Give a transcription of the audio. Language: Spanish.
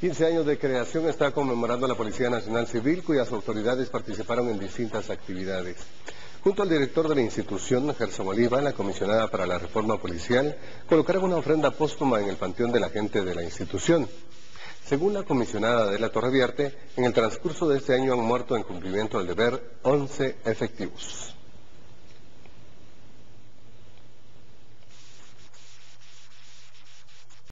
15 años de creación está conmemorando la Policía Nacional Civil, cuyas autoridades participaron en distintas actividades. Junto al director de la institución, Gerson Oliva, la comisionada para la reforma policial, colocaron una ofrenda póstuma en el panteón de la gente de la institución. Según la comisionada de la Torre Vierte, en el transcurso de este año han muerto en cumplimiento del deber 11 efectivos.